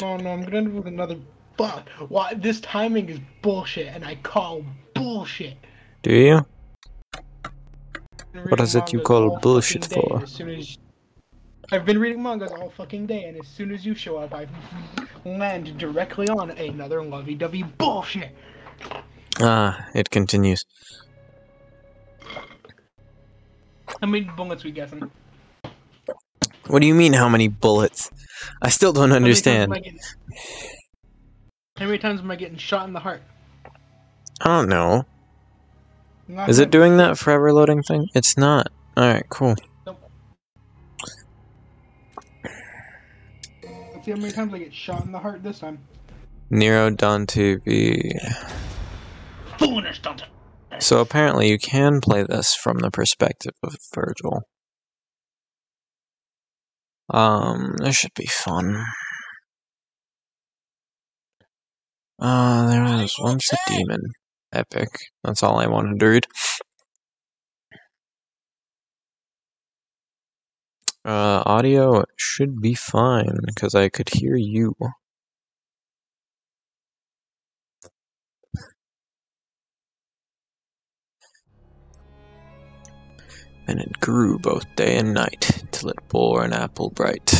Oh no, I'm gonna end up with another fuck. Why this timing is bullshit and I call bullshit. Do you? Been What is it you call bullshit for? As soon as I've been reading mangas all fucking day, and as soon as you show up, I land directly on another lovey-dovey bullshit. Ah, it continues. How many bullets we guessing? What do you mean, how many bullets? I still don't How many understand. getting- How many times am I getting shot in the heart? I don't know. Not Is it doing that forever loading thing? It's not. Alright, cool. Let's see how many times I get shot in the heart this time. Nero Dante V. Foolish, Dante. So apparently you can play this from the perspective of Virgil. Um, this should be fun. Uh, there was once a demon. Epic. That's all I wanted to read. Uh, audio should be fine, because I could hear you. And it grew both day and night, till it bore an apple bright.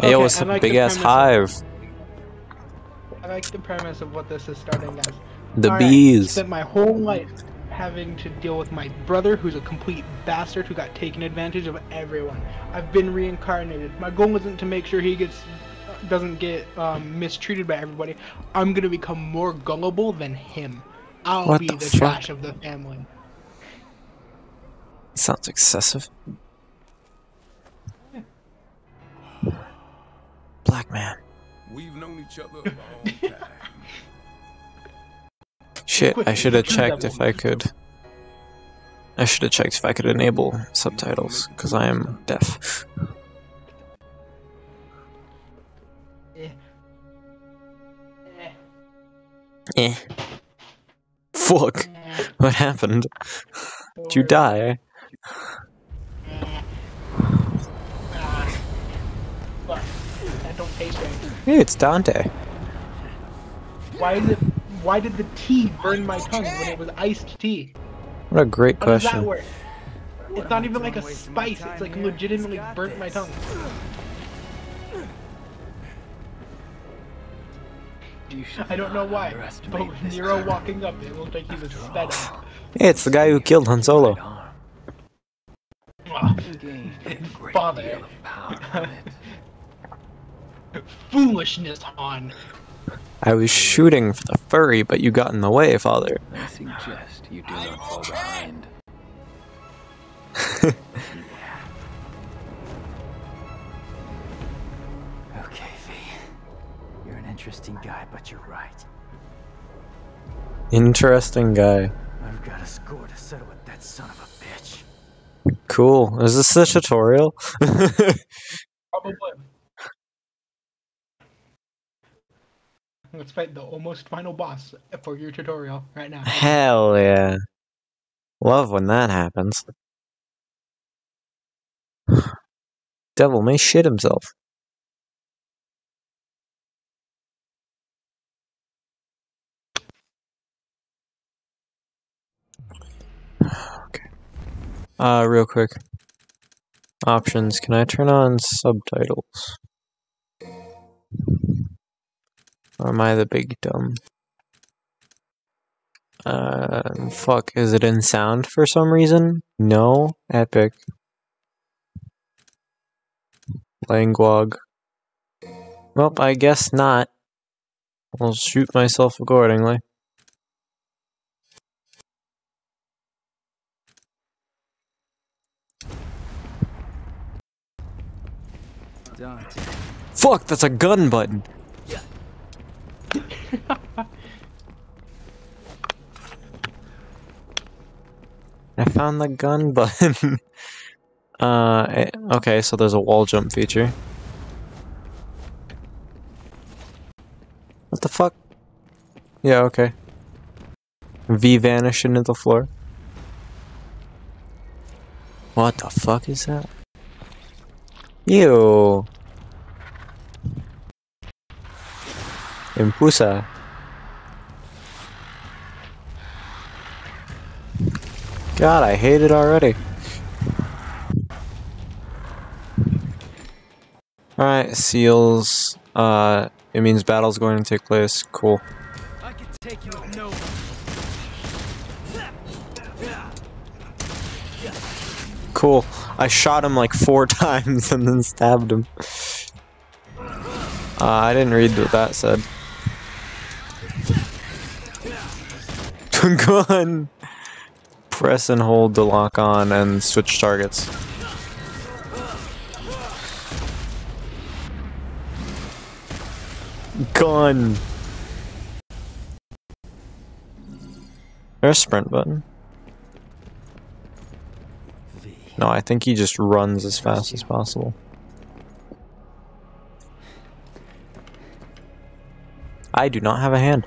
Hey, Okay, I a like big ass premise of- hive. I like the premise of what this is starting as. The Alright, bees. Spent my whole life having to deal with my brother, who's a complete bastard who got taken advantage of everyone. I've been reincarnated. My goal isn't to make sure he gets doesn't get um, mistreated by everybody. I'm gonna become more gullible than him. I'll What be the the, trash of the family. Sounds excessive. Black man. We've known each other a long time. Shit, I should have checked if I could. I should have checked if I could enable subtitles, because I am deaf. Eh. Fuck. What happened? Did you die? That don't taste right. Hey, it's Dante. Why is it? Why did the tea burn my tongue when it was iced tea? What a great How does that question. work? It's not even like a spice. It's like legitimately burnt my tongue. I don't know why, but with Nero walking up, it looked like he was sped up. It's the guy who killed Han Solo. Father. Foolishness, Han. I was shooting for the furry, but you got in the way, father. I suggest you do not fall behind. interesting guy, but you're right. Interesting guy. I've got a score to settle with that son of a bitch. Cool. Is this a tutorial? Probably. Let's fight the almost final boss for your tutorial right now. Hell yeah. Love when that happens. Devil may shit himself. Uh, real quick. Options. Can I turn on subtitles? Or am I the big dumb? Uh, fuck. Is it in sound for some reason? No. Epic. Langwag. Well, I guess not. I'll shoot myself accordingly. Fuck, that's a gun button. I found the gun button. uh, eh, okay, so there's a wall jump feature. What the fuck? Yeah, okay. V vanish into the floor. What the fuck is that? Ew. Empusa. God, I hate it already. Alright, seals. Uh, it means battle's going to take place. Cool. Cool. I shot him like four times and then stabbed him. Uh, I didn't read what that said. Gun! Press and hold to lock on and switch targets. Gun! There's a sprint button. No, I think he just runs as fast as possible. I do not have a hand.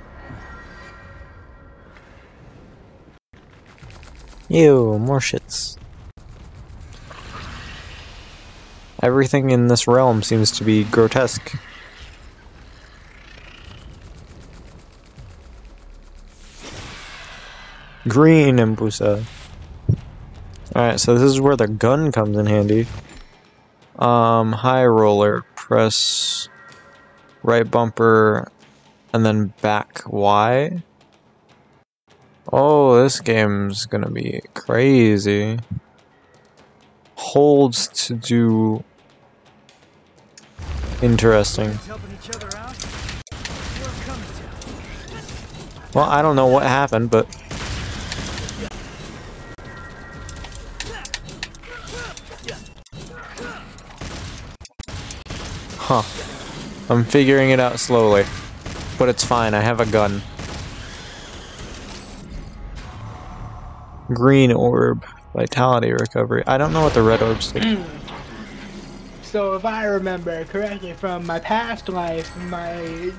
Ew, more shits. Everything in this realm seems to be grotesque. Green Empusa. Alright, so this is where the gun comes in handy. Um, high roller, press right bumper, and then back Y. Oh, this game's gonna be crazy. Holds to do interesting. Helping each other out. We're coming to. Well, I don't know what happened, but Huh. I'm figuring it out slowly. But it's fine, I have a gun. Green orb. Vitality recovery. I don't know what the red orbs do. So if I remember correctly from my past life, my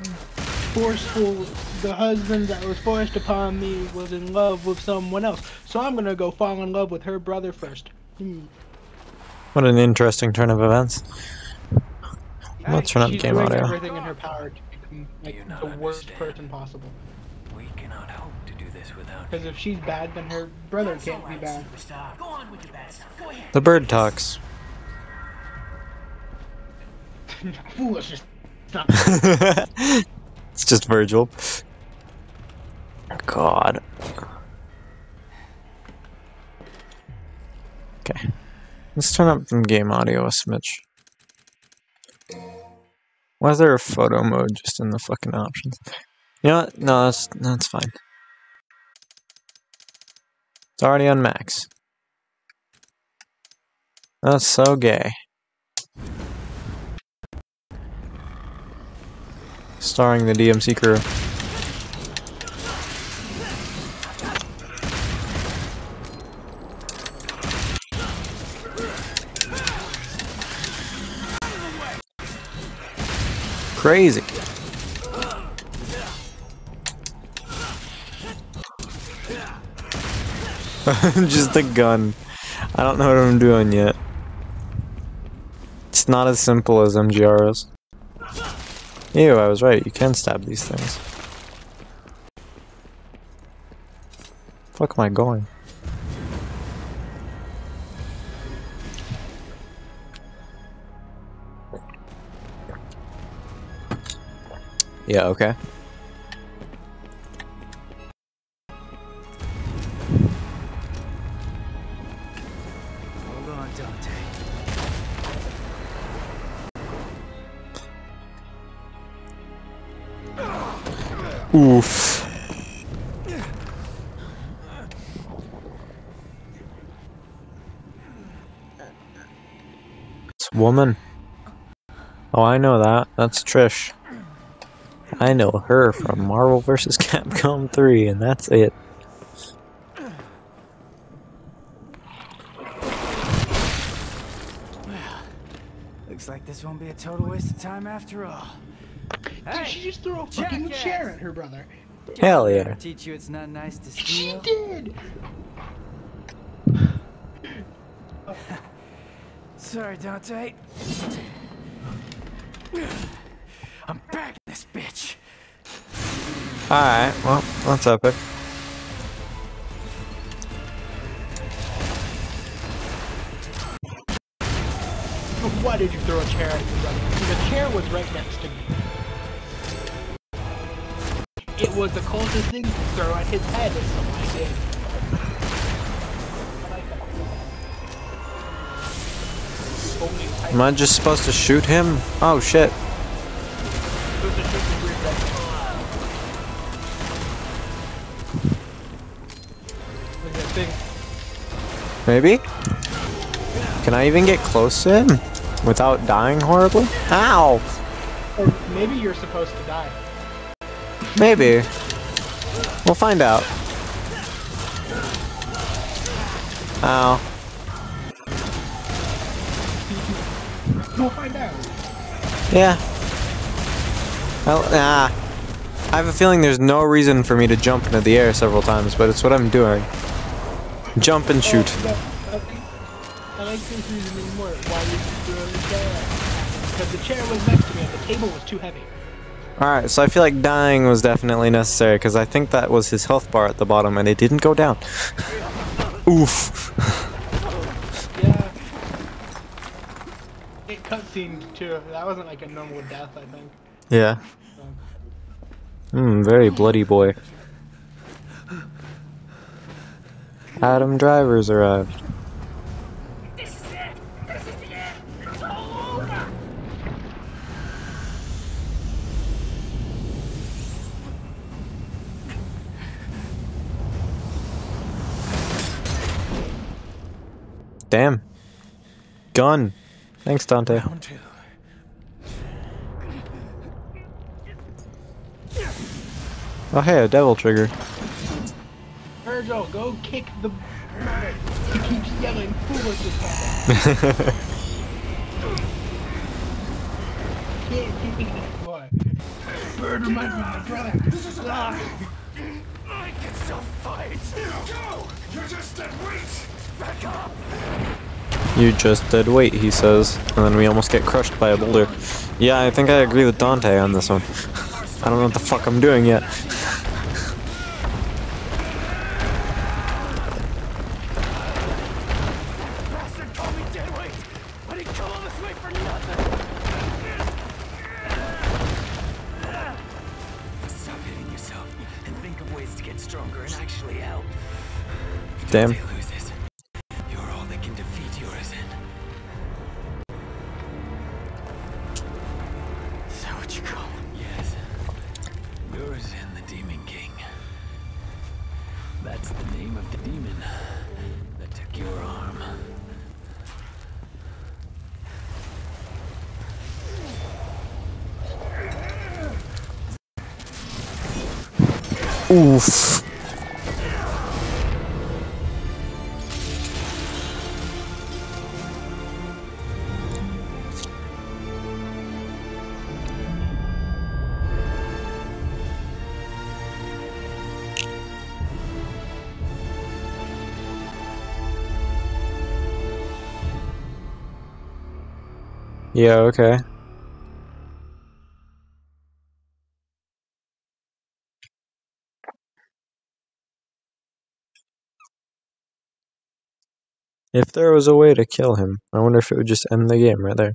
forceful, the husband that was forced upon me was in love with someone else. So I'm gonna go fall in love with her brother first. Hmm. What an interesting turn of events. Let's turn up She's game audio. everything in her power to become like You not the worst person possible. We cannot hope to do this without Because if she's bad, then her brother can't be bad. Go on with your bad stuff. Go ahead. The bird talks. Foolishness. Stop. it's just Virgil. God. Okay. Let's turn up some game audio a smidge. Why is there a photo mode just in the fucking options? You know what? No, that's that's fine. It's already on max. That's so gay. Starring the DMC crew. Crazy. Just a gun. I don't know what I'm doing yet. It's not as simple as MGRs. Ew, I was right. You can stab these things. Fuck am I going? Yeah, okay. Oof. It's woman. Oh, I know that. That's Trish. I know her from Marvel vs. Capcom 3, and that's it. Looks like this won't be a total waste of time after all. Did she just throw a fucking jackass. chair at her brother? Hell yeah. Teach you it's not nice to She did. Sorry, Dante. I'm back in this bitch. Alright, well, that's epic. Why did you throw a chair at brother? The chair was right next to me. It was the closest thing to throw at his head, so I did. Like that. Only Am I just supposed to shoot him? Oh shit. Thing. Maybe? Can I even get close to him? Without dying horribly? Ow! Or maybe you're supposed to die. Maybe. We'll find out. Ow. We'll find out. Yeah. Well, ah. I have a feeling there's no reason for me to jump into the air several times, but it's what I'm doing. Jump and shoot. Oh, no, I, think, I like this reasoning more. Why you throw the chair? Because the chair was next to me and the table was too heavy. Alright, so I feel like dying was definitely necessary, because I think that was his health bar at the bottom, and it didn't go down. Oof. Yeah. It cutscened too. That wasn't like a normal death, I think. Yeah. Hmm, very bloody boy. Adam Drivers arrived. Damn. Gun. Thanks, Dante. Oh, hey, a devil trigger. Virgil, go kick the. He keeps yelling foolishness at him. Can't keep that boy. Bird reminds me of my brother. This Ah. I can still fight. Go! You're just dead weight! Back up. You just dead weight, he says, and then we almost get crushed by a boulder. Yeah, I think I agree with Dante on this one. I don't know what the fuck I'm doing yet. Damn. Yeah, okay. If there was a way to kill him, I wonder if it would just end the game right there.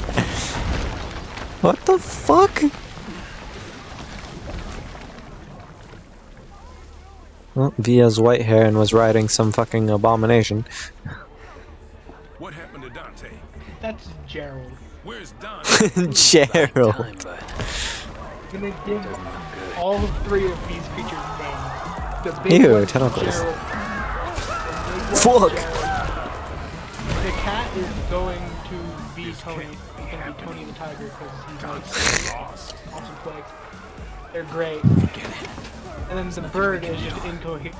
What the fuck? Well, V has white hair and was riding some fucking abomination. What happened to Dante? That's Gerald. Where's Dante? Gerald. Time, I'm gonna give all three of these creatures names. The big Ew, one's tentacles. Gerald. The big one's Fuck. The cat is going to be Tony. He's gonna be Tony the Tiger because he's like awesome play. They're great. And then the bird is just incoherent.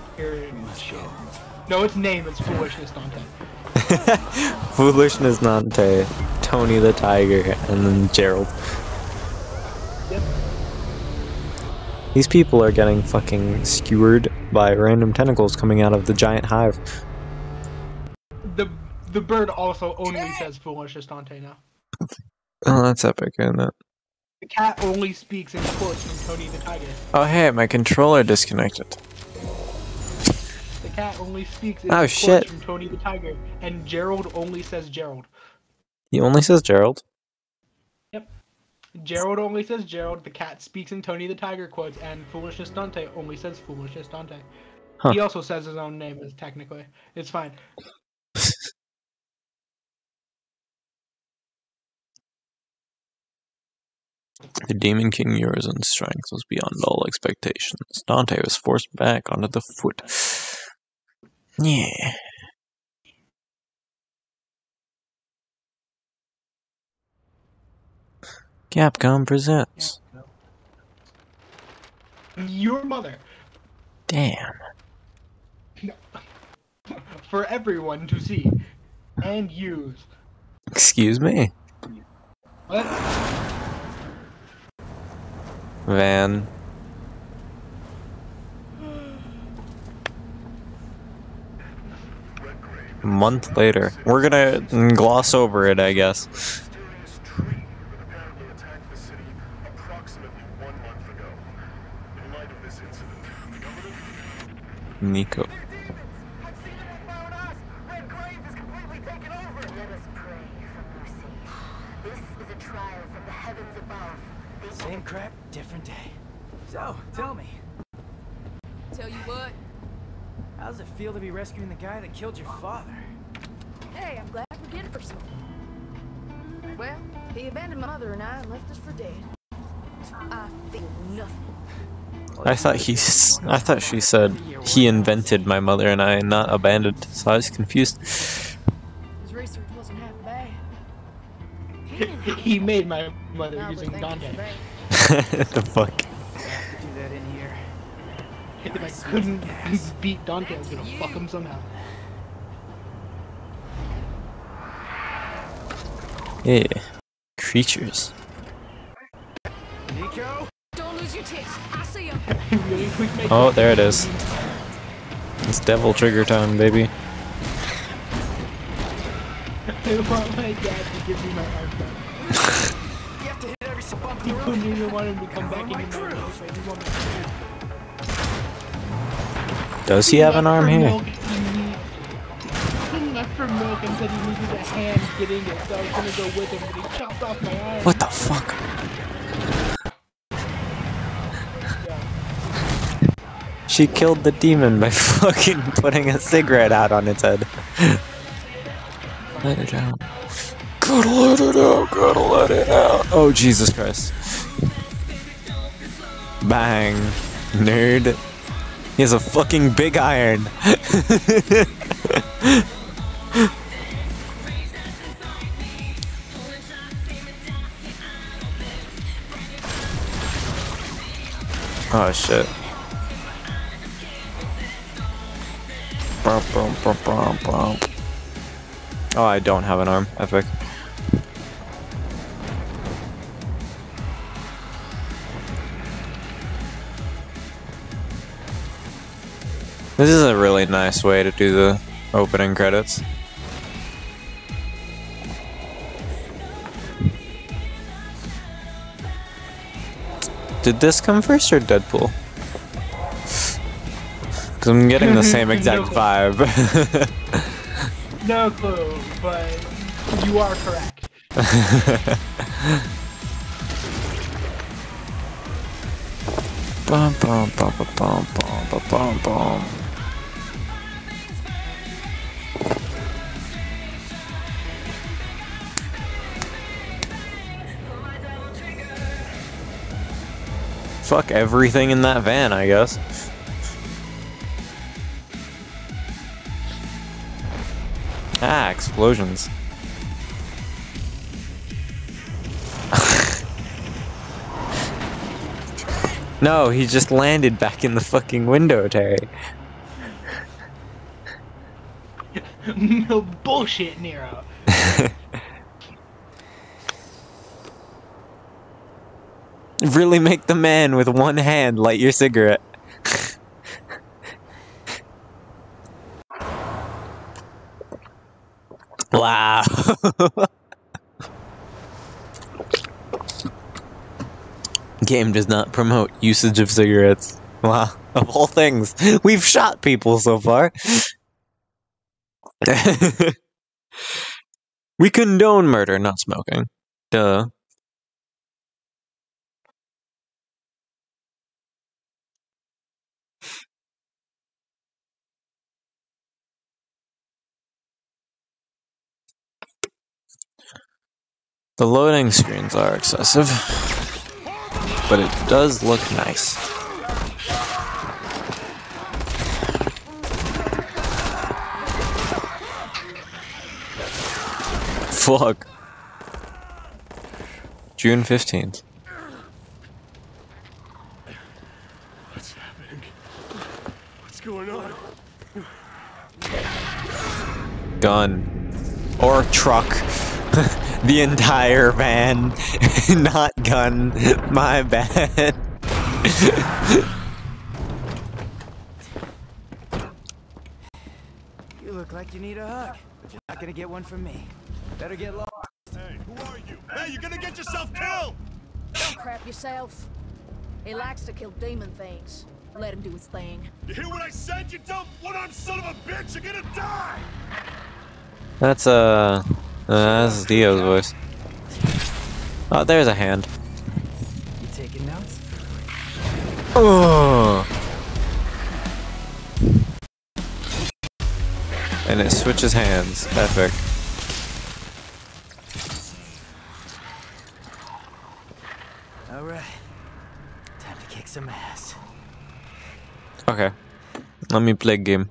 No, its name is foolishness, Dante. Foolishness Dante, Tony the Tiger, and then Gerald. Yep. These people are getting fucking skewered by random tentacles coming out of the giant hive. The the bird also only says foolishness, Dante. Now Oh, that's epic, isn't it? The cat only speaks in quotes from Tony the Tiger. Oh, hey, my controller disconnected. The cat only speaks in Oh, quotes shit. from Tony the Tiger, and Gerald only says Gerald. He only says Gerald. Yep. Gerald only says Gerald. The cat speaks in Tony the Tiger quotes, and Foolishness Dante only says Foolishness Dante. Huh. He also says his own name, is technically. It's fine. The Demon King Urizen's strength was beyond all expectations. Dante was forced back onto the foot. Yeah. Capcom presents. Your mother, Damn. for everyone to see and use. Excuse me. What? Van. A month later. We're gonna gloss over it, I guess. mysterious tree that apparently attacked the city approximately one month ago. In light of this incident, the government Nico. I've seen it with my own eyes. Red Grave is completely taken over. Let us pray for mercy. This is a trial from the heavens above. The Same crap, different day. So, tell me, Tell you what, how does it feel to be rescuing the guy that killed your father? hey, I'm glad we're getting personal. Well, he abandoned my mother and I and left us for dead. I feel nothing. I thought he. s- I thought she said he invented my mother and I, not abandoned. So I was confused. His research wasn't half bad. He didn't have He made my mother now, but using thank you Dante. for that. what the fuck? Have to do that in here. If I couldn't beat Dante, I was gonna fuck him somehow. Yeah. Creatures. Nico? Don't lose your tits. I see him. really quick make Oh, there it is. It's devil trigger time, baby. I want my dad to give me my arm back. You have to hit every bump in He the road. wouldn't even want him to come back You're on my my crew. life. I just want my Does he have an arm here? For milk and said he needed a hand getting it, so I was gonna go with him, but he chopped off my arm. What the fuck? She killed the demon by fucking putting a cigarette out on its head. Let it out. Gotta let it out, gotta let it out. Oh, Jesus Christ. Bang. Nerd. He has a fucking big iron. oh shit. Oh, I don't have an arm. Epic. This is a really nice way to do the opening credits. Did this come first or Deadpool? Because I'm getting the same exact No. vibe. No clue, but you are correct. Bum, bum, bum, bum, bum, bum, bum, Fuck everything in that van, I guess. Ah, explosions. No, he just landed back in the fucking window, Terry. no bullshit, Nero. Really make the man with one hand light your cigarette. wow. Game does not promote usage of cigarettes. Wow. Of all things, we've shot people so far. we condone murder, not smoking. Duh. The loading screens are excessive, but it does look nice. Fuck. June 15th. What's happening? What's going on? Gun. Or truck. the entire van. Not gun. My bad. You look like you need a hug, but you're not gonna get one from me. Better get lost. Hey, who are you? Hey, you're gonna get yourself killed! Don't crap yourself. He likes to kill demon things. Let him do his thing. You hear what I said, you dumb one-armed son of a bitch? You're gonna die! That's, uh... uh that's Dio's voice. Oh, there's a hand. You taking notes? Oh. And it switches hands. Epic. All right. Time to kick some ass. Okay. Let me play game.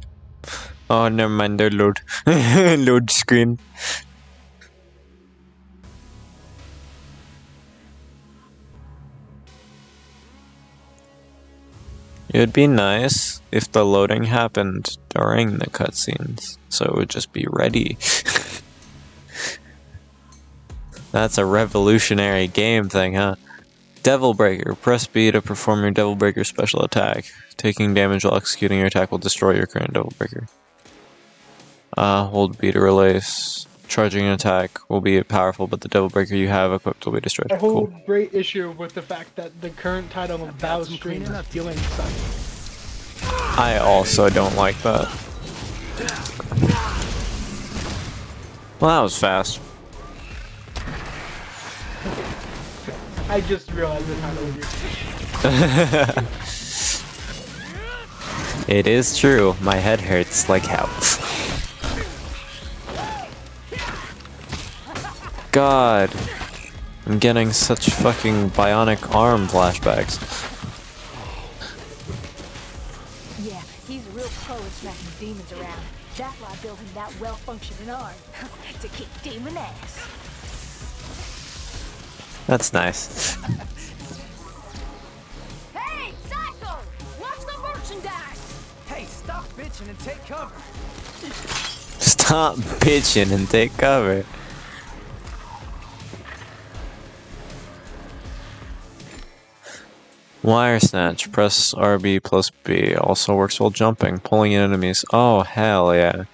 Oh, never mind. Load. load screen. It would be nice if the loading happened during the cutscenes, so it would just be ready. That's a revolutionary game thing, huh? Devil Breaker. Press B to perform your Devil Breaker special attack. Taking damage while executing your attack will destroy your current Devil Breaker. Uh, hold B to release. Charging an attack will be powerful, but the Devil Breaker you have equipped will be destroyed. I hold Cool. great issue with the fact that the current title of Battle some Stream is up to feeling sucky. I also don't like that. Well, that was fast. I just realized the title of your It is true. My head hurts like hell. God. I'm getting such fucking bionic arm flashbacks. Yeah, he's a real pro at smacking demons around. That's why I built him that well-functioning arm. to kick demon ass. That's nice. Hey, Psycho! Watch the merchandise! Hey, stop bitching and take cover. Stop bitching and take cover. Wire snatch. Press RB plus B. Also works while jumping, pulling in enemies. Oh, hell yeah.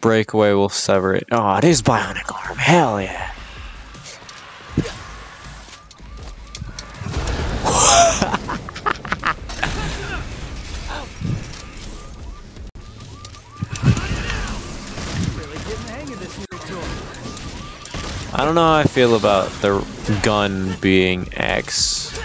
Breakaway will sever it. Oh, it is bionic arm. Hell yeah. I don't know how I feel about the gun being X.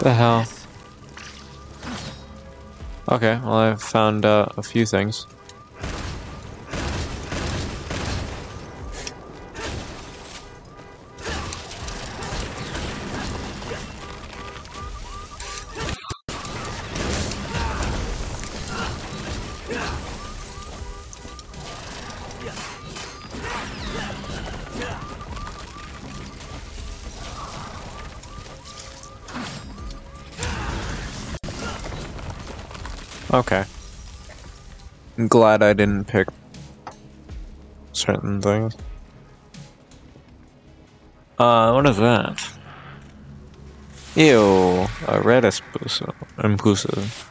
The hell? Okay, well I've found uh, a few things. Okay. I'm glad I didn't pick certain things. Uh, what is that? Ew, a red Espuso. Impuso.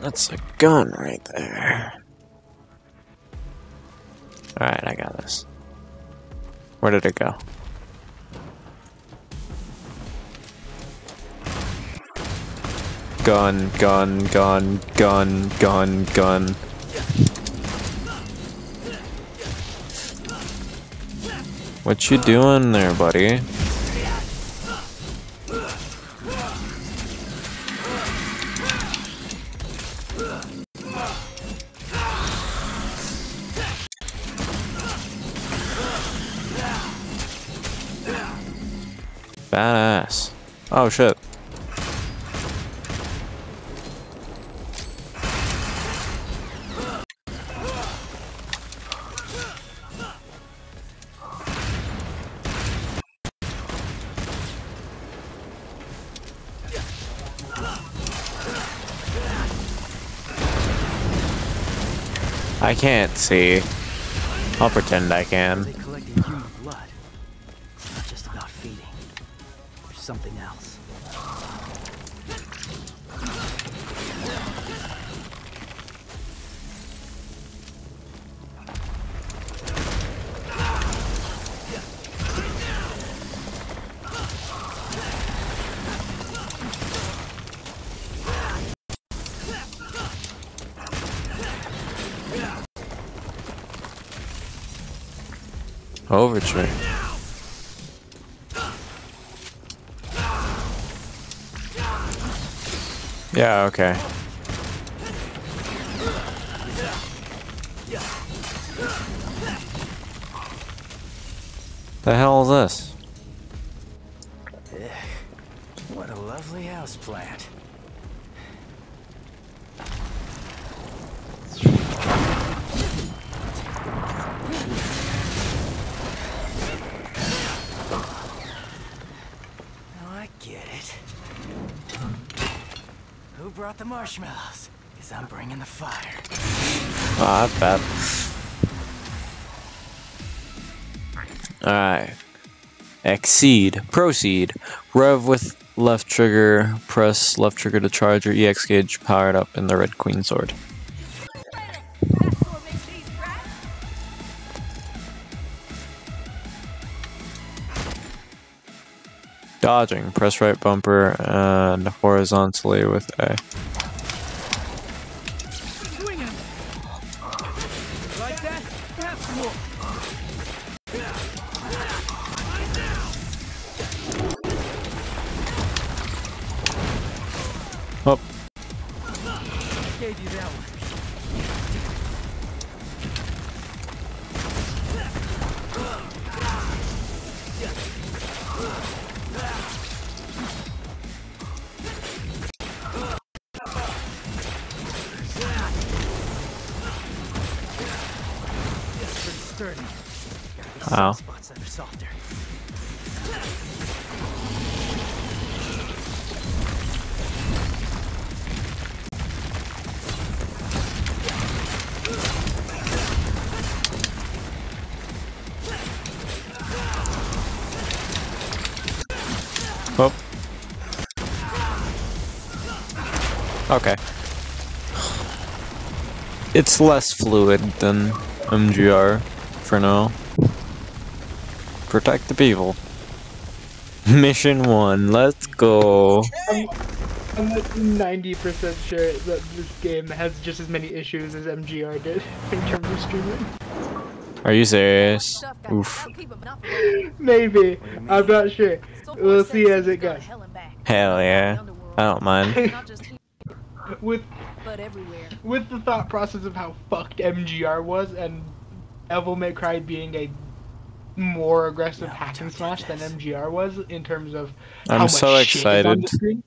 That's a gun right there. Alright, I got this. Where did it go? Gun, gun, gun, gun, gun, gun. What you doing there, buddy? Badass. Oh shit. Can't see. I'll pretend I can. Overture. Yeah, okay. The hell brought the marshmallows? Because I'm bringing the fire. Ah, that's bad. Alright. Exceed. Proceed. Rev with left trigger. Press left trigger to charge your EX gauge powered up in the Red Queen sword. Dodging. Press right bumper and horizontally with A. It's less fluid than MGR for now. Protect the people. Mission one, let's go. I'm, I'm 90% sure that this game has just as many issues as MGR did in terms of streaming. Are you serious? Oof. I'll keep him enough of Maybe. I'm not sure. So We'll see as it goes. hell and back. Hell yeah. I don't mind. Not just here, With but everywhere. With the thought process of how fucked MGR was and Devil May Cry being a more aggressive Yeah, hack and slash do than. MGR was in terms of I'm much so shit is on the excited.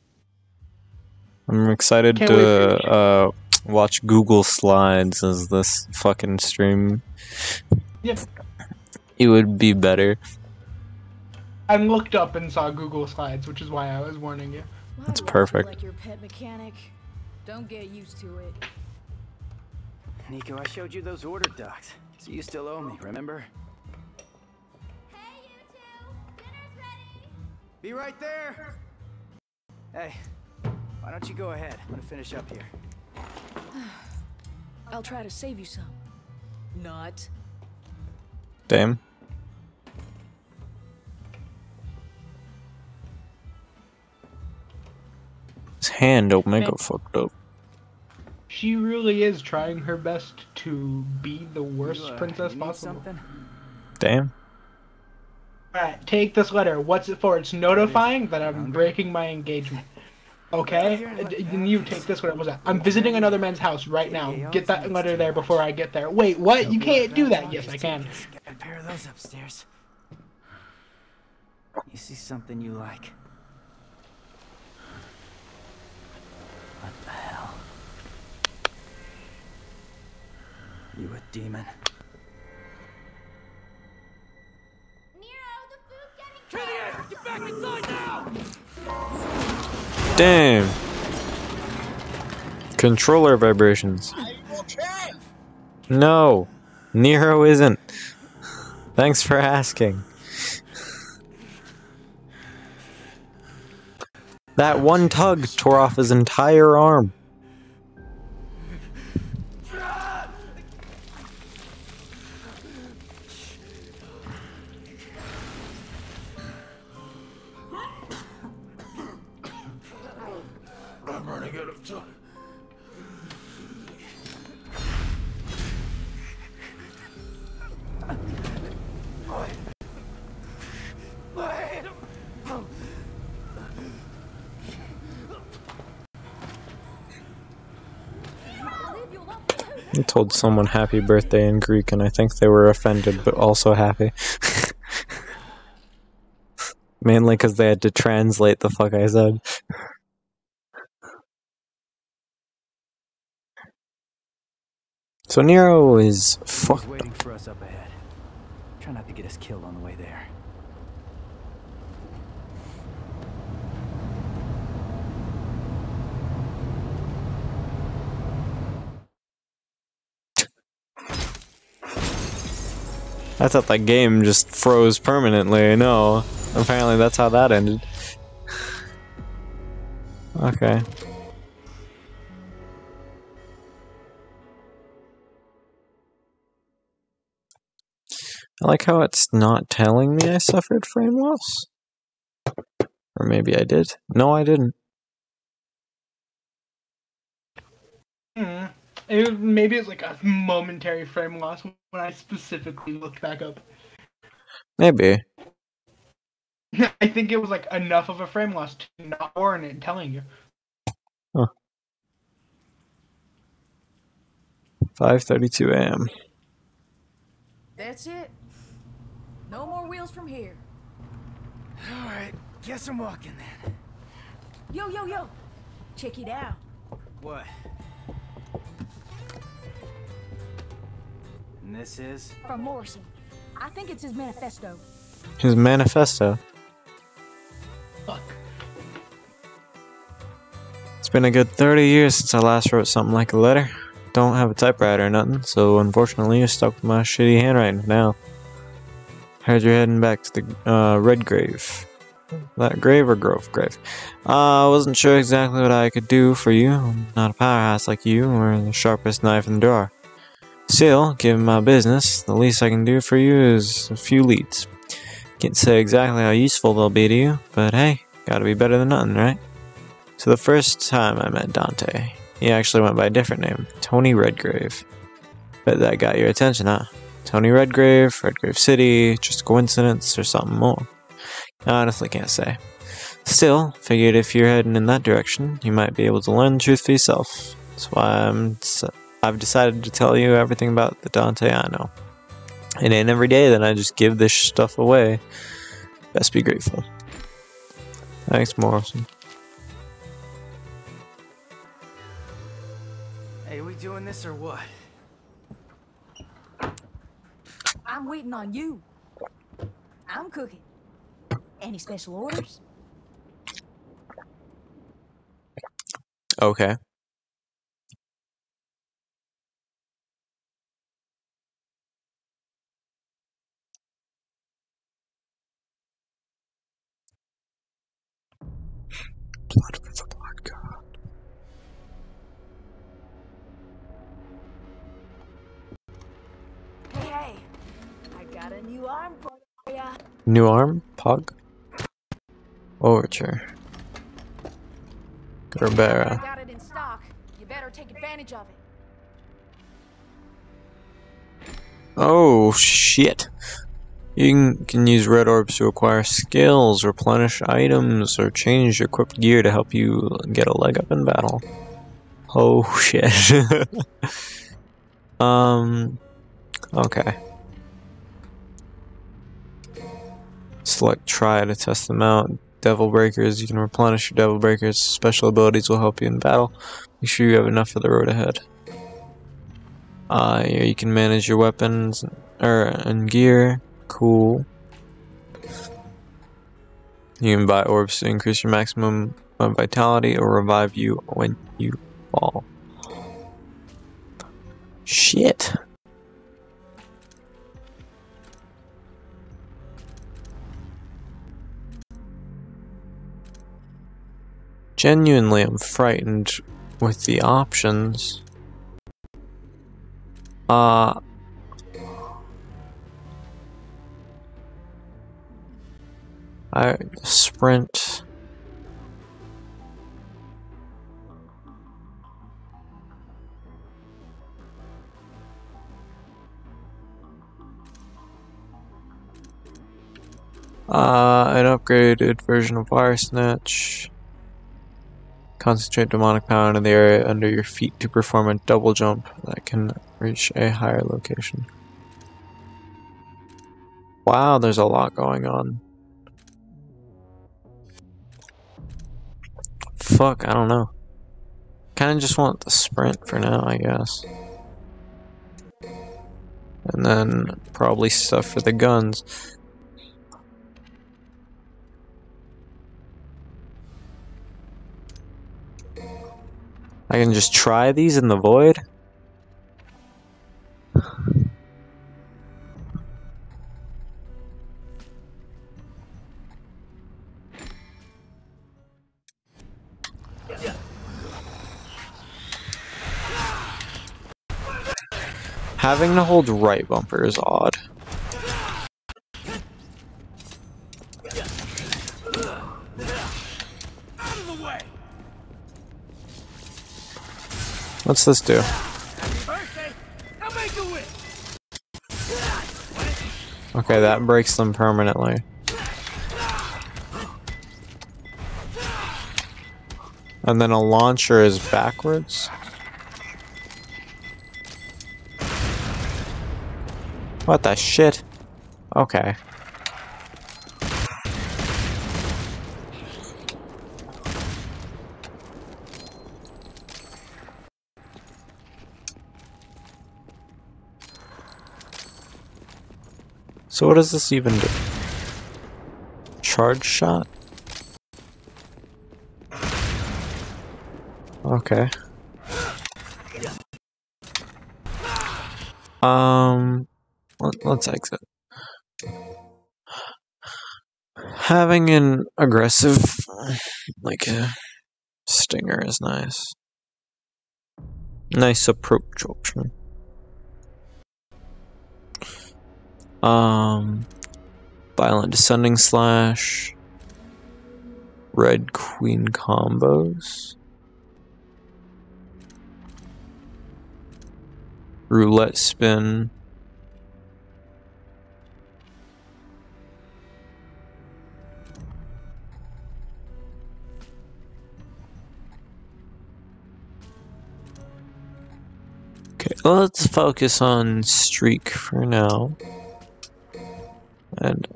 I'm excited Can't to uh watch Google Slides as this fucking stream. Yeah. It would be better. I looked up and saw Google Slides, which is why I was warning you. My That's perfect. Like your pet mechanic. Don't get used to it. Nico, I showed you those order docs. So you still owe me, remember? Hey, you two! Dinner's ready! Be right there! Hey, why don't you go ahead? I'm gonna finish up here. I'll try to save you some. Not. Damn. His hand oh Omega Hey. fucked up. She really is trying her best to be the worst You, uh, princess possible. something? Damn. Alright, take this letter. What's it for? It's notifying that I'm breaking my engagement. Okay? Here, Uh, let- d- You take this letter. What's that? I'm visiting another man's house right now. Get that letter there before I get there. Wait, what? You can't do that. Yes, I can. Got a pair of those upstairs. You see something you like? What the hell? You a demon? Damn. Controller vibrations. No. Nero isn't. Thanks for asking. That one tug tore off his entire arm. I told someone happy birthday in Greek and I think they were offended but also happy. Mainly because they had to translate the fuck I said. So Nero is fucked waiting for us up ahead. Try not to get us killed on the way there. I thought that game just froze permanently. No, apparently that's how that ended. Okay. I like how it's not telling me I suffered frame loss. Or maybe I did. No, I didn't. Hmm. It, maybe it's like a momentary frame loss when I specifically looked back up. Maybe. I think it was like enough of a frame loss to not warrant it telling you. 5:32 a.m. That's it. No more wheels from here. Alright, guess I'm walking then. Yo, yo, yo. Check it out. What? And this is? From Morrison. I think it's his manifesto. His manifesto. Fuck. It's been a good 30 years since I last wrote something like a letter. Don't have a typewriter or nothing, so unfortunately you're stuck with my shitty handwriting for now. Heard you're heading back to the uh, Red Grave. That grave or Grove Grave? Uh, I wasn't sure exactly what I could do for you. I'm not a powerhouse like you, or the sharpest knife in the drawer. Still, given my business, the least I can do for you is a few leads. Can't say exactly how useful they'll be to you, but hey, gotta be better than nothing, right? So the first time I met Dante, he actually went by a different name, Tony Redgrave. Bet that got your attention, huh? Tony Redgrave, Redgrave City, just a coincidence or something more? I honestly can't say. Still, figured if you're heading in that direction, you might be able to learn the truth for yourself. That's why I'm, I've decided to tell you everything about the Dante I know. It ain't every day that I just give this stuff away. Best be grateful. Thanks, Morrison. Hey, we doing this or what? I'm waiting on you. I'm cooking. Any special orders? Okay. Blood for the blood god. Hey, hey. I got a new arm for ya. New arm? Pug? Overture. I Gerbera. got it in stock. You better take advantage of it. Oh, shit. You can, use red orbs to acquire skills, replenish items, or change equipped gear to help you get a leg up in battle. Oh, shit. um, okay. Select try to test them out. Devil Breakers, you can replenish your Devil Breakers. Special abilities will help you in battle. Make sure you have enough for the road ahead. Uh, you can manage your weapons or and gear. Cool. You can buy orbs to increase your maximum vitality or revive you when you fall. Shit. Genuinely, I'm frightened with the options. Uh. I sprint. Uh, an upgraded version of Fire Snatch. Concentrate demonic power in the area under your feet to perform a double jump that can reach a higher location. Wow, there's a lot going on. Fuck, I don't know. Kinda just want the sprint for now, I guess. And then probably stuff for the guns. I can just try these in the void? Having to hold right bumper is odd. What's this do? Okay, that breaks them permanently. And then a launcher is backwards? What the shit? Okay. So what does this even do? Charge shot? Okay. Um, let's exit. Having an aggressive, like a stinger is nice. Nice approach option. Um, violent descending slash, red queen combos, roulette spin. Well, let's focus on Streak for now. And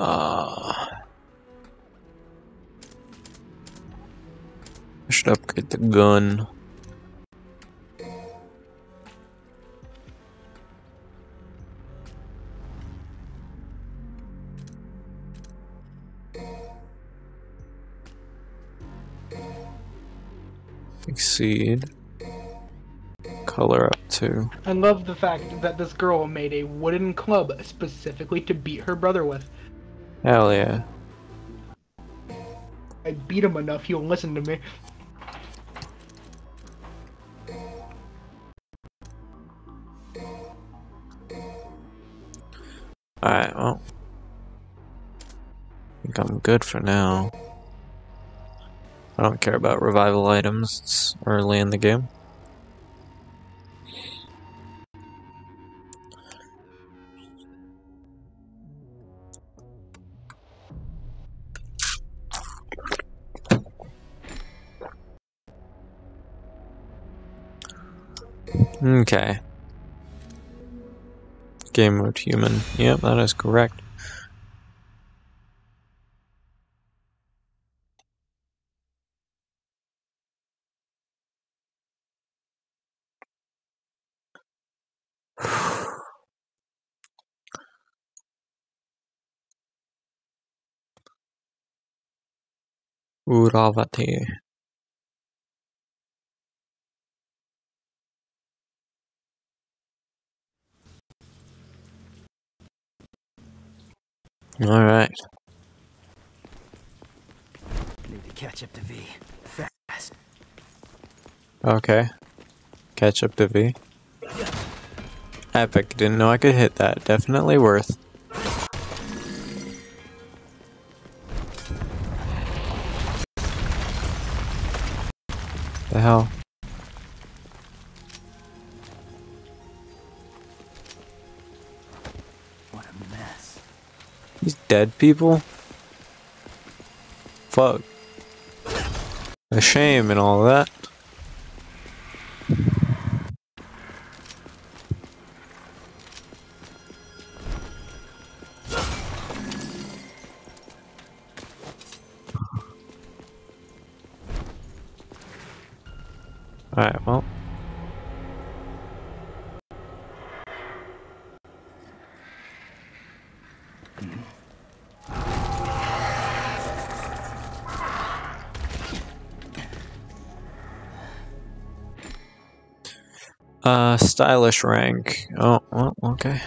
Uh... should upgrade the gun. Exceed. Color up too. I love the fact that this girl made a wooden club specifically to beat her brother with. Hell yeah. I beat him enough, he'll listen to me. Good for now. I don't care about revival items, it's early in the game. Okay. Game mode human. Yep, that is correct. Uravati. Alright. Need to catch up to V. Fast. Okay. Catch up to V. Epic. Didn't know I could hit that. Definitely worth. The hell? What a mess. These dead people? Fuck. A shame and all that. Alright, well. Uh, stylish rank. Oh, well, okay.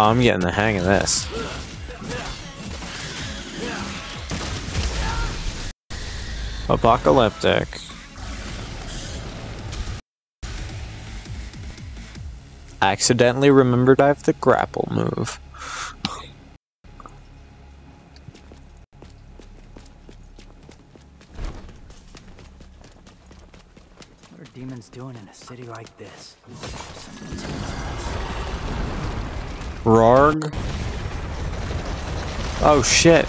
Oh, I'm getting the hang of this. Apocalyptic. Accidentally remembered I have the grapple move. What are demons doing in a city like this? Rarg. Oh shit.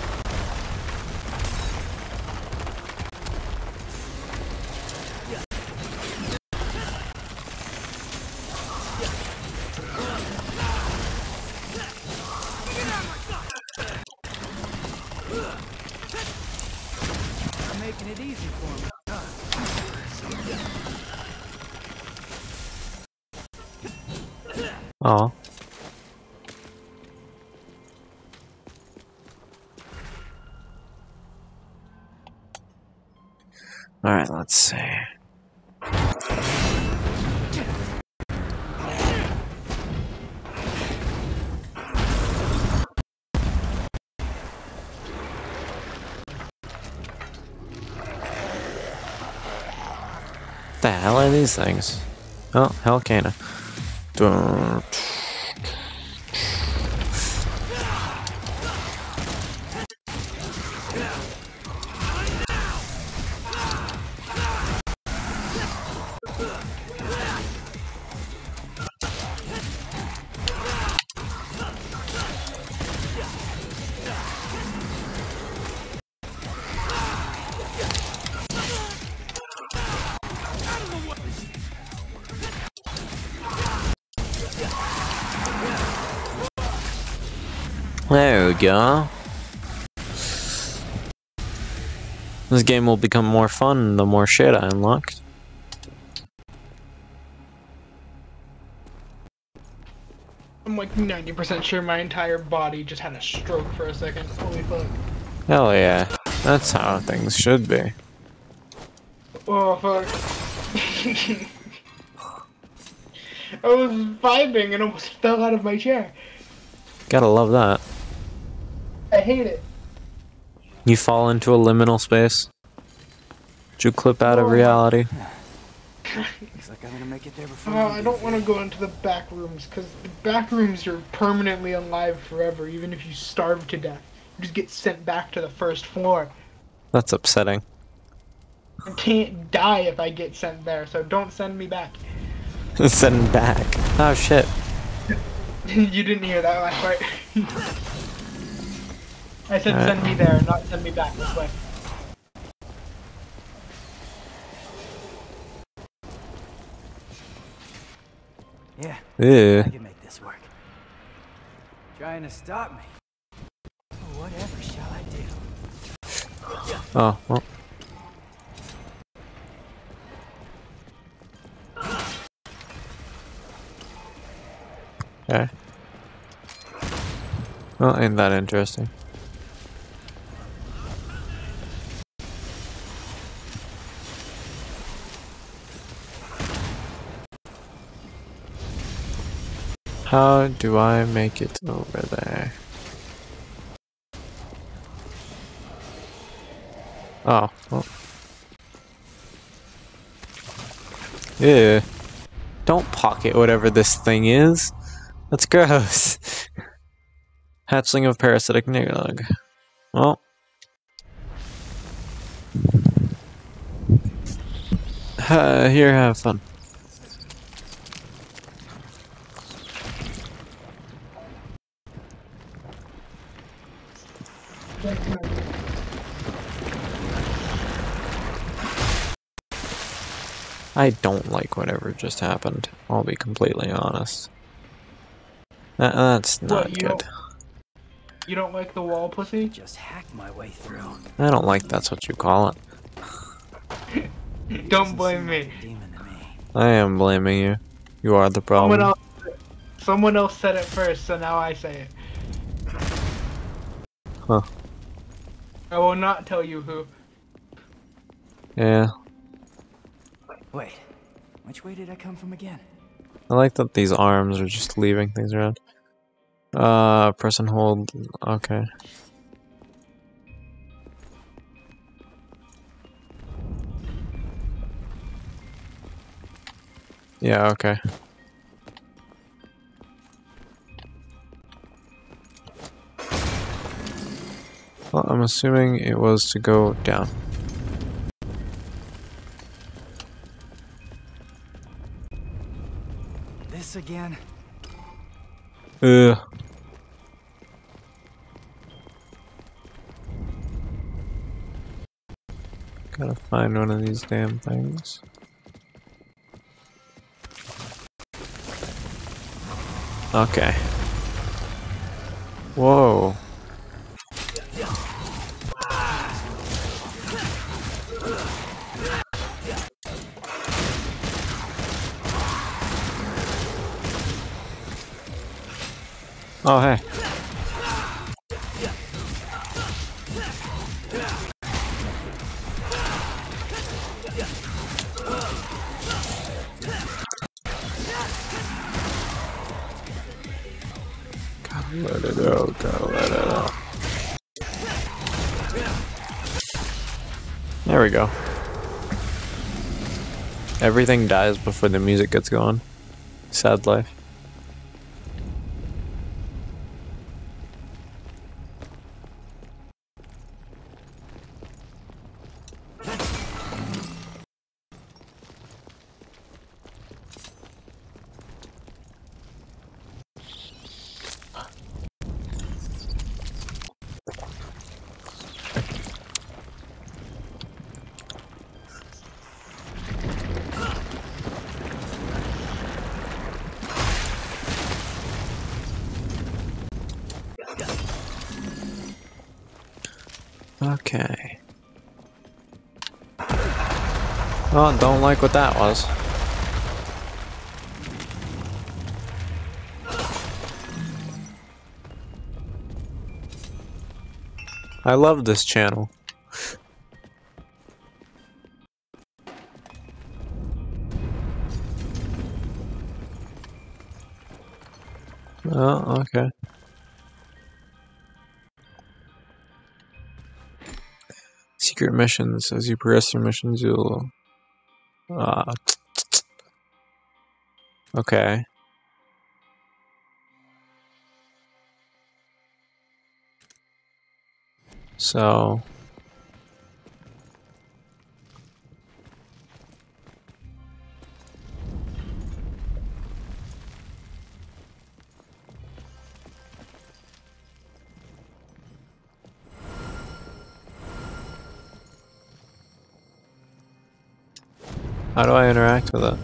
These things? Oh, Hell Caina. Dun- go. This game will become more fun the more shit I unlock. I'm like 90% sure my entire body just had a stroke for a second. Holy fuck. Hell yeah. That's how things should be. Oh fuck. I was vibing and almost fell out of my chair. Gotta love that. I hate it. You fall into a liminal space. Did you clip out of Oh. reality? Looks like I'm gonna make it there before Uh, I do, don't want to go into the back rooms because the back rooms you're permanently alive forever, even if you starve to death. You just get sent back to the first floor. That's upsetting. I can't die if I get sent there, so don't send me back. Send back. Oh shit. you didn't hear that last part. I said Alright. send me there, not send me back this way. Yeah, Ew. I can make this work. Trying to stop me. Whatever shall I do? Oh, well. Okay. Well, ain't that interesting. How do I make it over there? Oh, well. Yeah. Don't pocket whatever this thing is. That's gross. Hatchling of parasitic Nidhogg. Well. Uh, here, have fun. I don't like whatever just happened. I'll be completely honest. That, that's not What, you good. don't- You don't like the wall pussy? Just hack my way through. I don't like that's what you call it. Don't blame me. like a demon to me. I am blaming you. You are the problem. Someone problem. else, someone else said it first, so now I say it. Huh. I will not tell you who. Yeah. Wait, which way did I come from again? I like that these arms are just leaving things around. Uh, press and hold. Okay. Yeah, okay. Well, I'm assuming it was to go down. This again? Ugh. Gotta find one of these damn things. Okay. Whoa. Oh, hey. Let it out, gotta let it out. There we go. Everything dies before the music gets going. Sad life. Okay. Oh, don't like what that was. I love this channel. Secret missions. As you progress through missions, you'll. Uh, okay. So. How do I interact with it?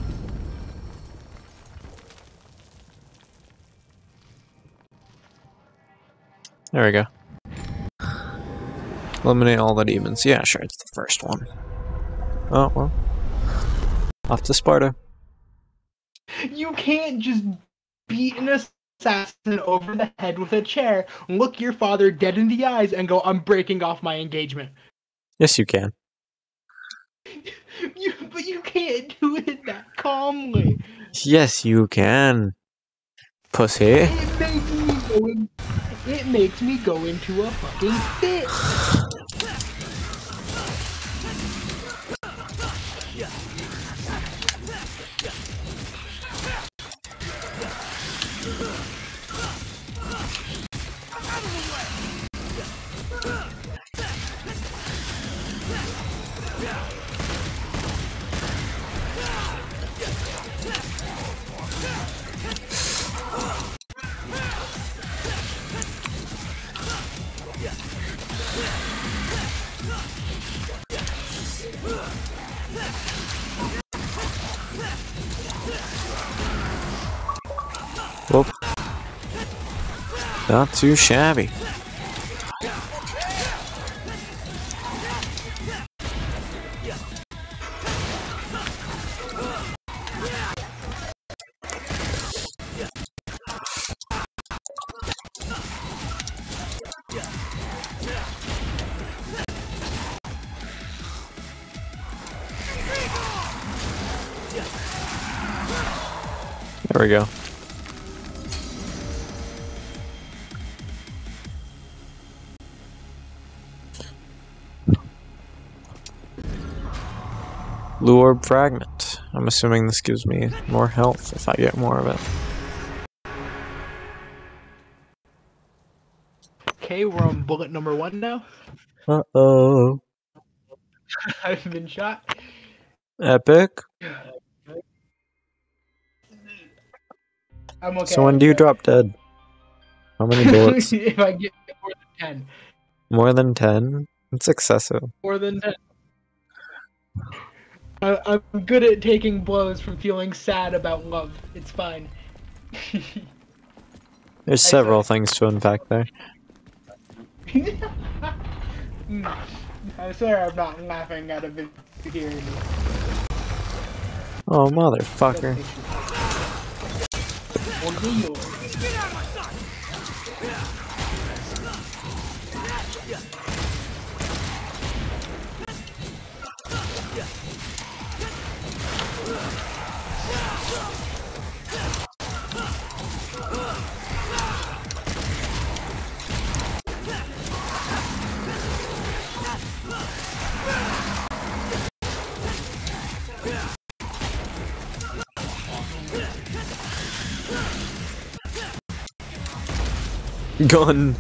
There we go. Eliminate all the demons. Yeah, sure, it's the first one. Oh, well. Off to Sparta. You can't just beat an assassin over the head with a chair, look your father dead in the eyes, and go, I'm breaking off my engagement. Yes, you can. You, but you can't do it that calmly. Yes, you can. Pussy. It makes me go in, It makes me go into a fucking fit. Not too shabby. Fragment. I'm assuming this gives me more health if I get more of it. Okay, we're on bullet number one now. Uh oh. I've been shot. Epic. I'm okay. So when do you drop dead? How many bullets? if I get more than ten. more than 10? It's excessive. More than ten. I, I'm good at taking blows from feeling sad about love. It's fine. There's several things to unpack there. I swear I'm not laughing at a bit here. Oh, motherfucker. Gun.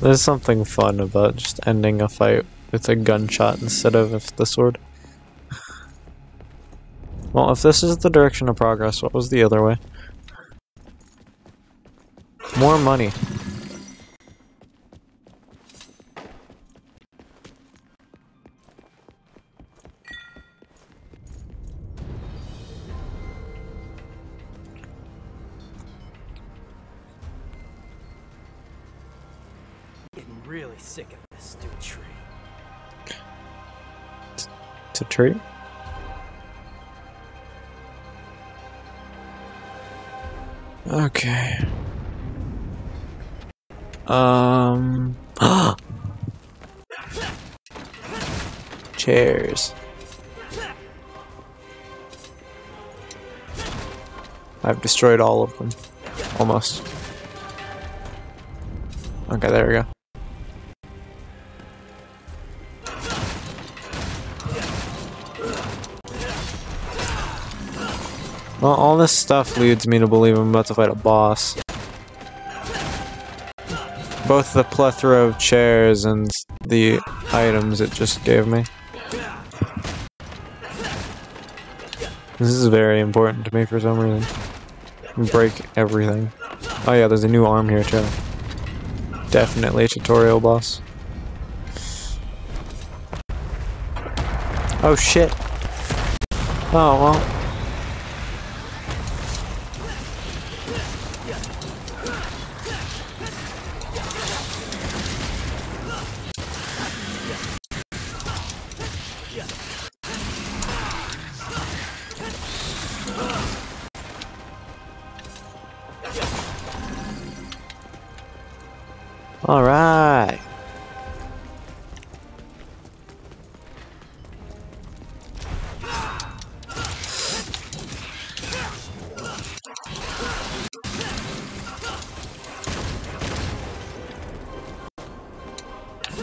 There's something fun about just ending a fight with a gunshot instead of with the sword. Well, if this is the direction of progress, what was the other way? More money. Tree? Okay. Um. Chairs. I've destroyed all of them. Almost. Okay, there we go. Well, all this stuff leads me to believe I'm about to fight a boss. Both the plethora of chairs and the items it just gave me. This is very important to me for some reason. Break everything. Oh yeah, there's a new arm here too. Definitely a tutorial boss. Oh shit. Oh well. All right.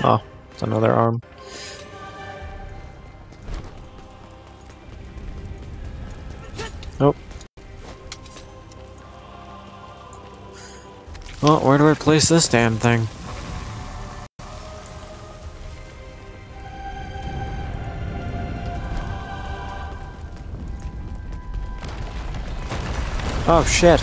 Oh, it's another arm. Well, where do I place this damn thing? Oh shit.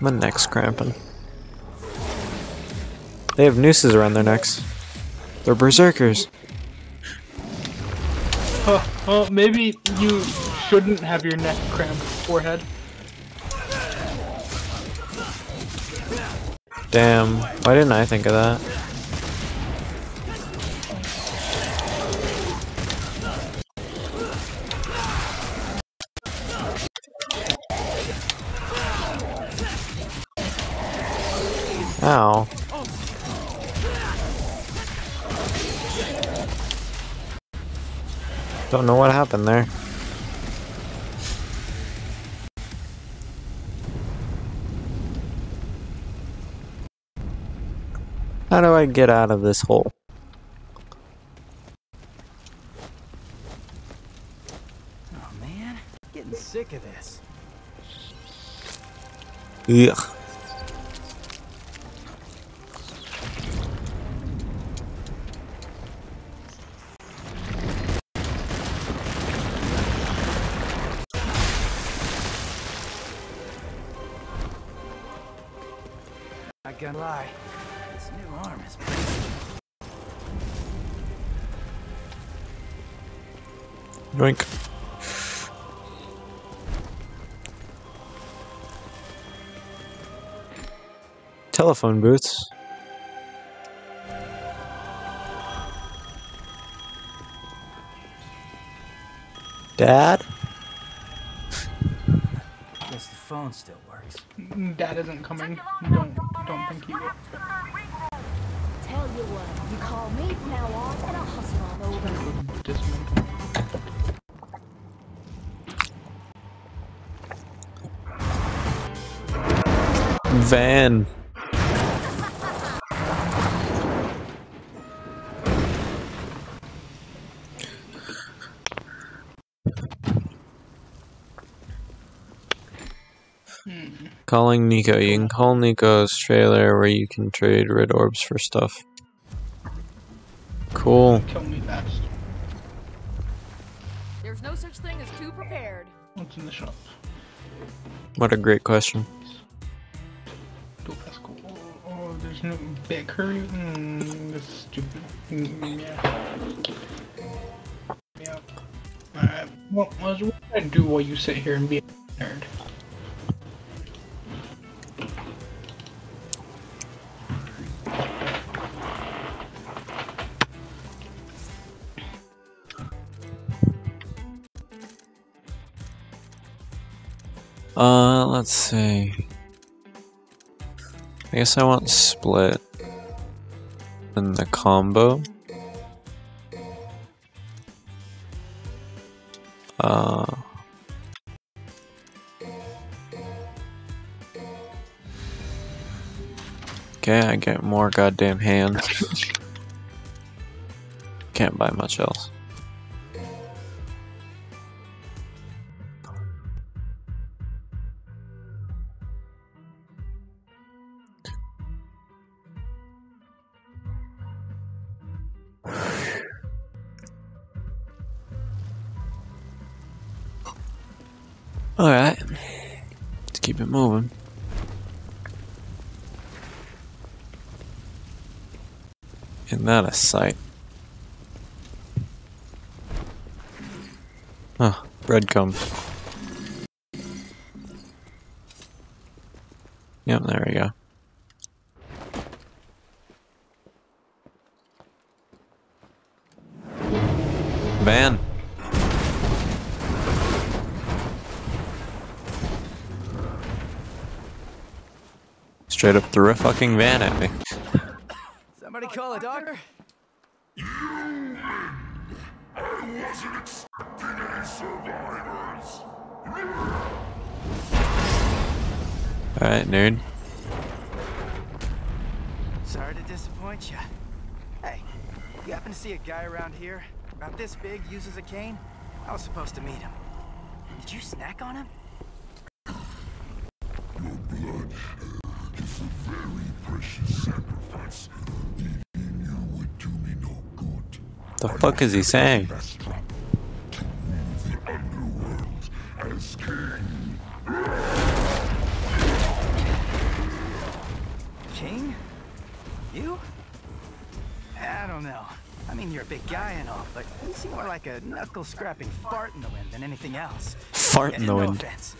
My neck's cramping. They have nooses around their necks. They're berserkers. Huh, uh, maybe you shouldn't have your neck cramped, forehead. Damn, why didn't I think of that? Don't know what happened there. How do I get out of this hole? Oh man, getting sick of this. Ugh. Gonna lie, this new arm is pretty. Yoink. Telephone booths. Dad? Guess the phone still works. Dad isn't coming. Don't don't think he will. Tell you what, you call me from now on, and I'll hustle on over. Dismantle. Van. Calling Nico. You can call Nico's trailer where you can trade red orbs for stuff. Cool. Kill me fast. There's no such thing as too prepared. What's in the shop? What a great question. Oh, oh, there's no big curry. Mm, that's stupid. Mm, yeah. Yeah. Alright. Well, what do I do while you sit here and be let's see. I guess I want split. And the combo. Uh. Okay, I get more goddamn hands. Can't buy much else. Alright. Let's keep it moving. Isn't that a sight? Huh, breadcrumbs. Yep, there we go. Straight up threw a fucking van at me. Somebody call a doctor? I wasn't expecting any survivors. Alright, nerd. Sorry to disappoint you. Hey, you happen to see a guy around here? About this big, uses a cane? I was supposed to meet him. Did you snack on him? Fuck is he saying? King? You? I don't know. I mean, you're a big guy and all, but you seem more like a knuckle-scrapping fart in the wind than anything else. Fart in the no wind. offense.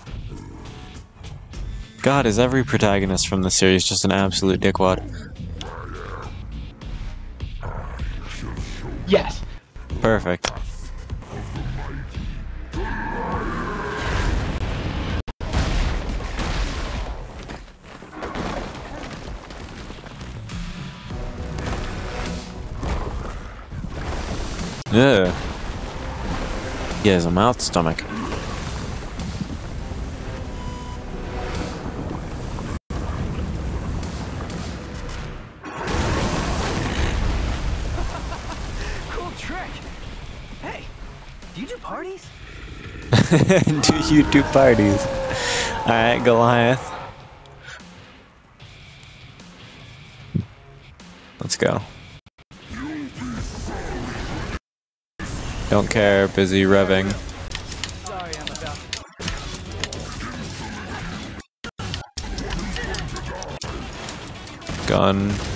God, is every protagonist from the series just an absolute dickwad? Perfect. Yeah. He has a mouth stomach. Hey, do you do parties? do you do parties? Alright, Goliath. Let's go. Don't care, busy revving. Sorry, I'm about Gun.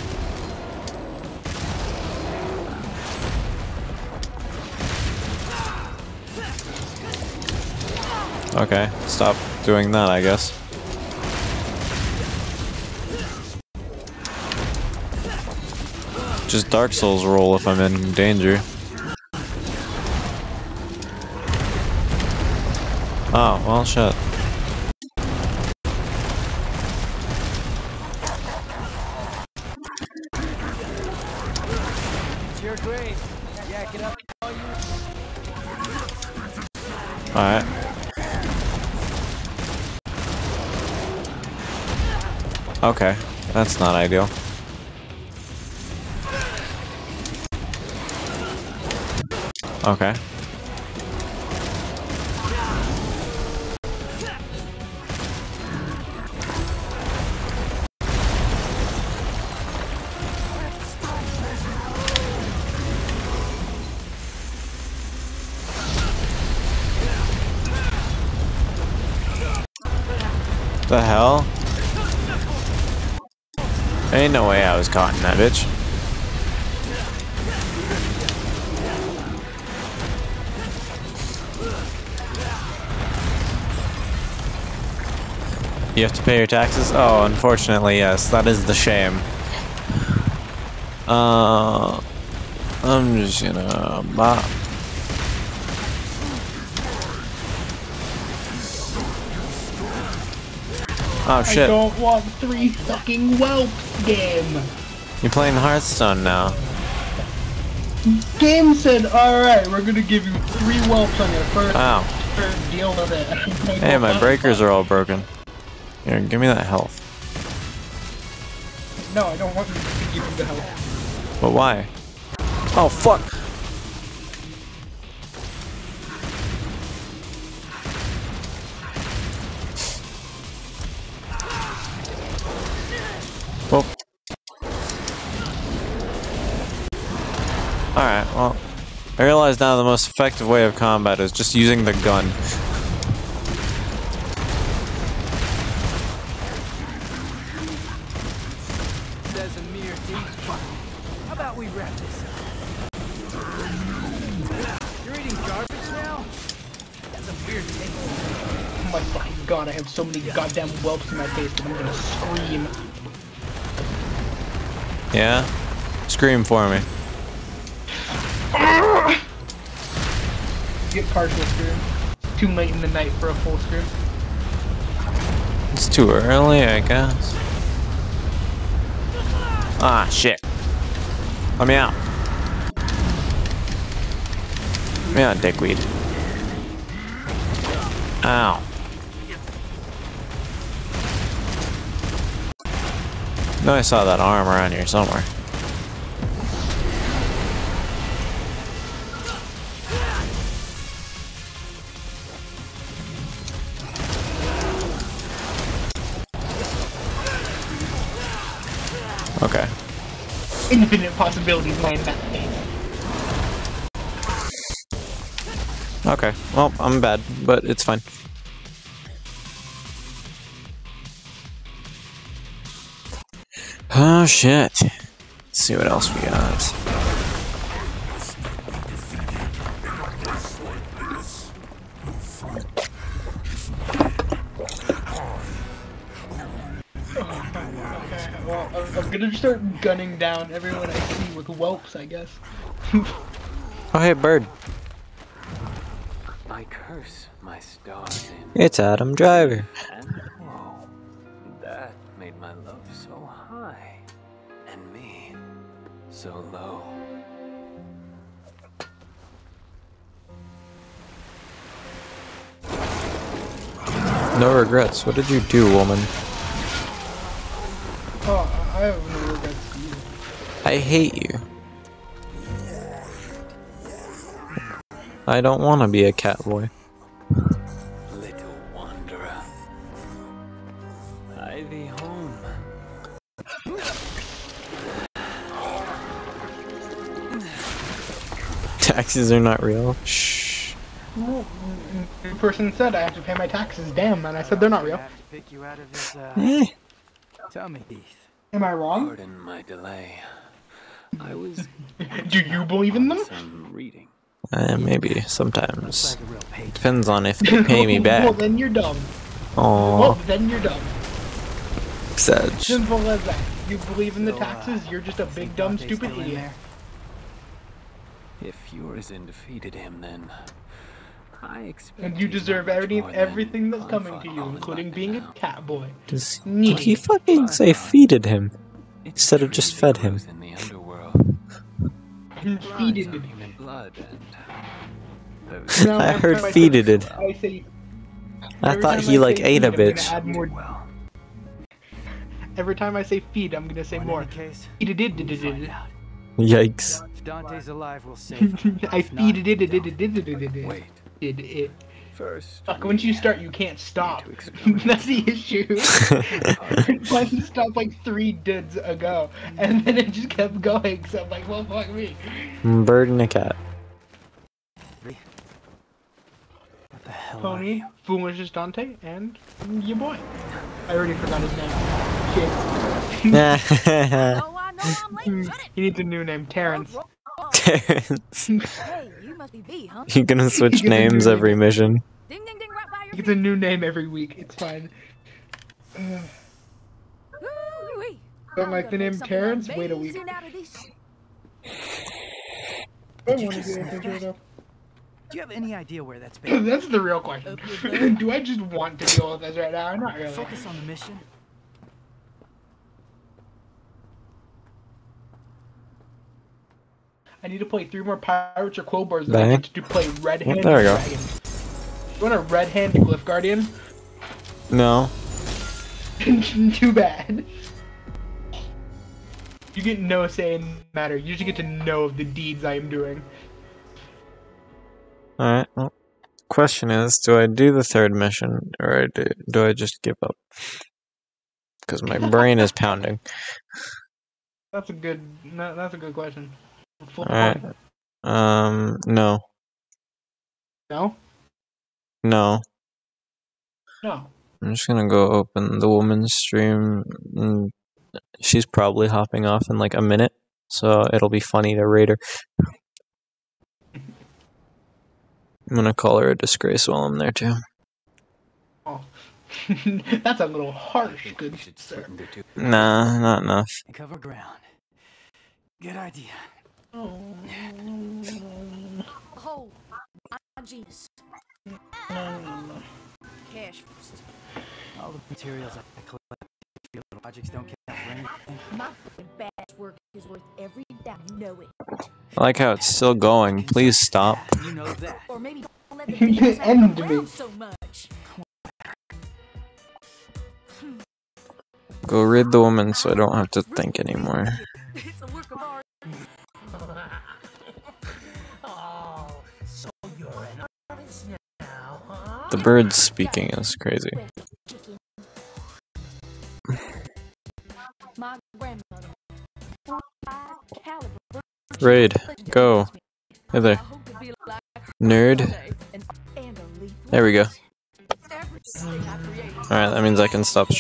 Okay, stop doing that, I guess. Just Dark Souls roll if I'm in danger. Oh, well, shit. Okay, that's not ideal. Okay. The hell? No way I was caught in that bitch. You have to pay your taxes? Oh, unfortunately, yes. That is the shame. Uh, I'm just gonna bop. Oh shit. I don't want three fucking whelps game. You're playing Hearthstone now. Game said, alright, we're gonna give you three whelps on your first Ow. turn. Deal with it. Hey, my breakers are all broken. Here, give me that health. No, I don't want to give you the health. But why? Oh, fuck! I realize now the most effective way of combat is just using the gun. Says a mere deed. How about we wrap this up? You're eating garbage now? That's a weird taste. Oh my god, I have so many goddamn whelps in my face that I'm gonna scream. Yeah? Scream for me. Ah! Get partial scream. Too late in the night for a full scream. It's too early, I guess. Ah, shit. Let me out. Let me out, dickweed. Ow. No, I saw that arm around here somewhere. Okay. Infinite possibilities game. Okay. Well, I'm bad, but it's fine. Oh shit. Let's see what else we got. Gonna start gunning down everyone I see with whelps, I guess. Oh hey, bird. I curse my stars in It's Adam Driver. and whoa. That made my love so high. And me so low. No regrets. What did you do, woman? I have no regrets either. I hate you. I don't want to be a cat boy. Little wanderer. I thee home. Taxes are not real. Shh. The person said I have to pay my taxes, damn, and I said they're not real. I have to pick you out of this, uh, Eh. tummy, Heath. Am I wrong? Pardon my delay. I was Do you believe in them? some reading. Uh, maybe sometimes. like a real page. Depends on if they pay me well, back. then you're dumb. Well, Oh, then you're dumb. Sedge. Simple as that. You believe in the uh, taxes, you're just a big, dumb, stupid still in idiot. there? If Urizen defeated him, then I expect And you deserve every, everything that's coming to you, including life being a cat boy. Does, did he fucking say uh, feeded him? It's Instead of just fed him. was in the underworld. And feeded on it. blood and those I every heard time feeded it. I say. I thought he I like ate a feed, I'm bitch. Add more, well. Every time I say feed, I'm gonna say more. any case, Feed it we'll find did. out. Yikes. If Dante's alive, we'll save him. I If not, feed it did it did it did it Wait. did it. First. Fuck, once you start, you can't stop. That's the issue. I stopped like three duds ago, and then it just kept going. So I'm like, well, fuck me. Bird and a cat. What the hell? Pony, you? Foolish Dante, and your boy. I already forgot his name. Shit. Oh, I know I'm late. He needs a new name, Terrence. Oh, oh, oh. Terrence. Hey, you must be V, huh? You're gonna switch You're gonna names do it. every mission. Ding, ding, ding, right by your He gets a new name every week. It's fine. Woo-wee. Don't like the name make Terrence? Wait a week. amazing out of this. I you just do snap that? Do you have any idea where that's been? That's the real question. do I just want to deal with this right now? Not really. Focus on the mission. I need to play three more Pirates or Quilboars than I need to play Red Hand there we go. Dragon. You want a Red Hand Glyph Guardian? No. Too bad. You get no say in the matter. You just get to know of the deeds I am doing. Alright, well. Question is, do I do the third mission, or I do, do I just give up? Because my brain is pounding. That's a good. That's a good question. Full Alright. Um, no. No. No. No. I'm just gonna go open the woman's stream. And she's probably hopping off in like a minute, so it'll be funny to rate her. I'm gonna call her a disgrace while I'm there too. Oh. that's a little harsh, good sir. Nah, not enough. Cover ground. Good idea. Hold. I'm genius. Cash first. All the materials I collect, field projects don't count for anything. My work is worth every. You know it. I like how it's still going. Please stop. You know that. Or maybe the videos End me. so much. Go read the woman so I don't have to think anymore. The bird's speaking is crazy. Chicken. My grandmother. 45 caliber. Raid, go. Hey there. Nerd. There we go. Alright, that means I can stop